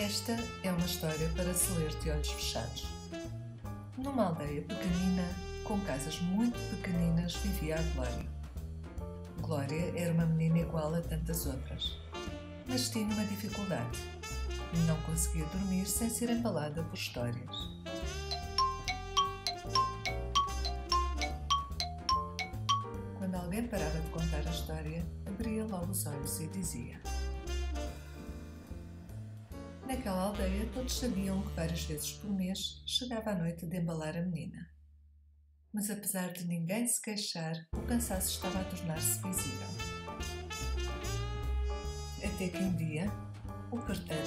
Esta é uma história para se ler de olhos fechados. Numa aldeia pequenina, com casas muito pequeninas, vivia a Glória. Glória era uma menina igual a tantas outras, mas tinha uma dificuldade. Não conseguia dormir sem ser embalada por histórias. Quando alguém parava de contar a história, abria logo os olhos e dizia: Naquela aldeia, todos sabiam que várias vezes por mês chegava a noite de embalar a menina. Mas apesar de ninguém se queixar, o cansaço estava a tornar-se visível. Até que um dia, o carteiro